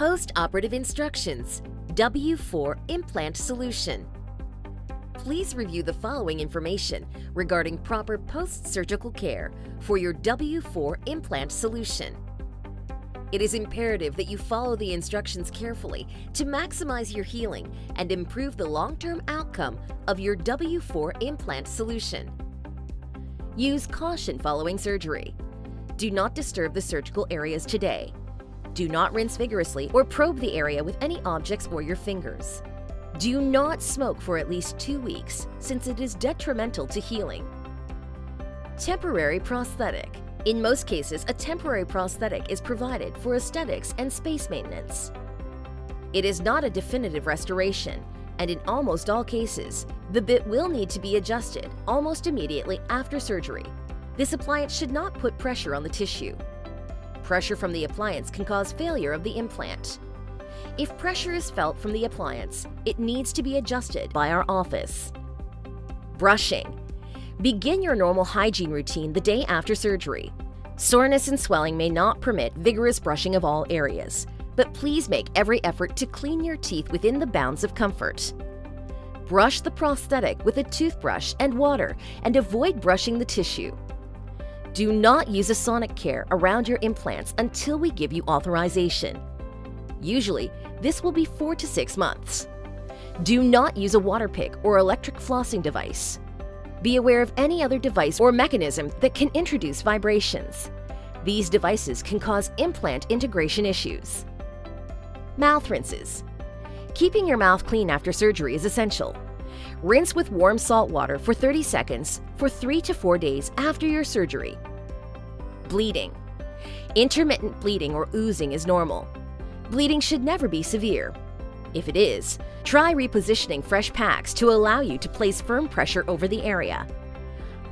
Post-operative instructions, W4 implant solution. Please review the following information regarding proper post-surgical care for your W4 implant solution. It is imperative that you follow the instructions carefully to maximize your healing and improve the long-term outcome of your W4 implant solution. Use caution following surgery. Do not disturb the surgical areas today. Do not rinse vigorously or probe the area with any objects or your fingers. Do not smoke for at least two weeks, since it is detrimental to healing. Temporary prosthetic. In most cases, a temporary prosthetic is provided for aesthetics and space maintenance. It is not a definitive restoration, and in almost all cases, the bit will need to be adjusted almost immediately after surgery. This appliance should not put pressure on the tissue. Pressure from the appliance can cause failure of the implant. If pressure is felt from the appliance, it needs to be adjusted by our office. Brushing. Begin your normal hygiene routine the day after surgery. Soreness and swelling may not permit vigorous brushing of all areas, but please make every effort to clean your teeth within the bounds of comfort. Brush the prosthetic with a toothbrush and water and avoid brushing the tissue. Do not use a Sonicare around your implants until we give you authorization. Usually, this will be four to six months. Do not use a Waterpik or electric flossing device. Be aware of any other device or mechanism that can introduce vibrations. These devices can cause implant integration issues. Mouth rinses. Keeping your mouth clean after surgery is essential. Rinse with warm salt water for 30 seconds for 3 to 4 days after your surgery. Bleeding. Intermittent bleeding or oozing is normal. Bleeding should never be severe. If it is, try repositioning fresh packs to allow you to place firm pressure over the area.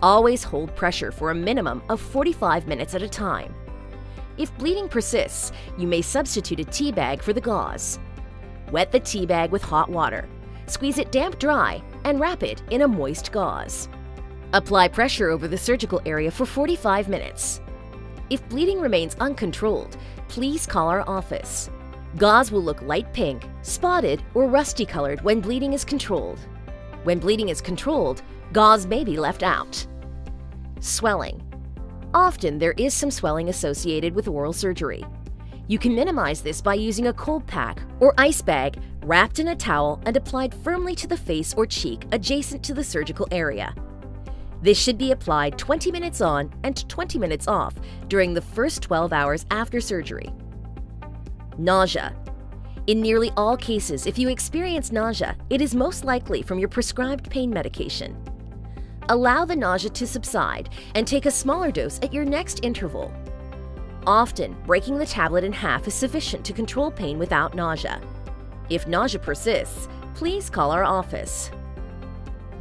Always hold pressure for a minimum of 45 minutes at a time. If bleeding persists, you may substitute a tea bag for the gauze. Wet the tea bag with hot water, squeeze it damp dry, and wrap it in a moist gauze. Apply pressure over the surgical area for 45 minutes. If bleeding remains uncontrolled, please call our office. Gauze will look light pink, spotted, or rusty colored when bleeding is controlled. When bleeding is controlled, gauze may be left out. Swelling. Often there is some swelling associated with oral surgery. You can minimize this by using a cold pack or ice bag wrapped in a towel and applied firmly to the face or cheek adjacent to the surgical area. This should be applied 20 minutes on and 20 minutes off during the first 12 hours after surgery. Nausea. In nearly all cases, if you experience nausea, it is most likely from your prescribed pain medication. Allow the nausea to subside and take a smaller dose at your next interval. Often, breaking the tablet in half is sufficient to control pain without nausea. If nausea persists, please call our office.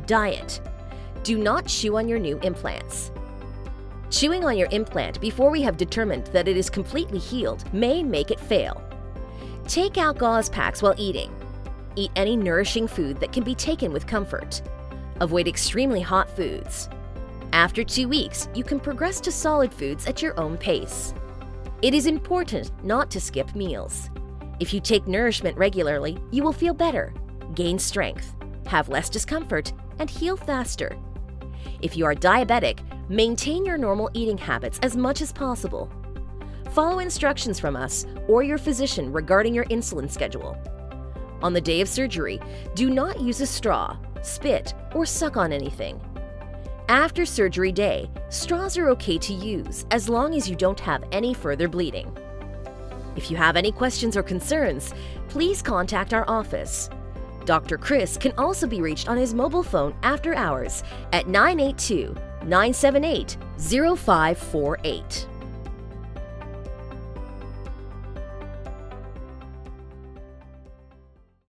Diet. Do not chew on your new implants. Chewing on your implant before we have determined that it is completely healed may make it fail. Take out gauze packs while eating. Eat any nourishing food that can be taken with comfort. Avoid extremely hot foods. After two weeks, you can progress to solid foods at your own pace. It is important not to skip meals. If you take nourishment regularly, you will feel better, gain strength, have less discomfort, and heal faster. If you are diabetic, maintain your normal eating habits as much as possible. Follow instructions from us or your physician regarding your insulin schedule. On the day of surgery, do not use a straw, spit, or suck on anything. After surgery day, straws are okay to use as long as you don't have any further bleeding. If you have any questions or concerns, please contact our office. Dr. Chris can also be reached on his mobile phone after hours at 982 978 0548.